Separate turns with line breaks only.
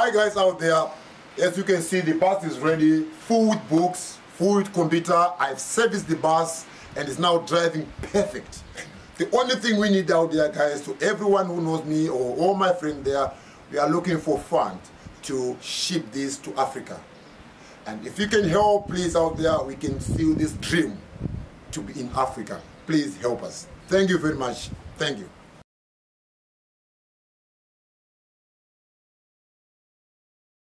Hi guys out there. As you can see, the bus is ready, full with books, full with computer. I've serviced the bus and it's now driving perfect. The only thing we need out there, guys, to everyone who knows me or all my friends there, we are looking for funds to ship this to Africa. And if you can help, please, out there, we can feel this dream to be in Africa. Please help us. Thank you very much. Thank you.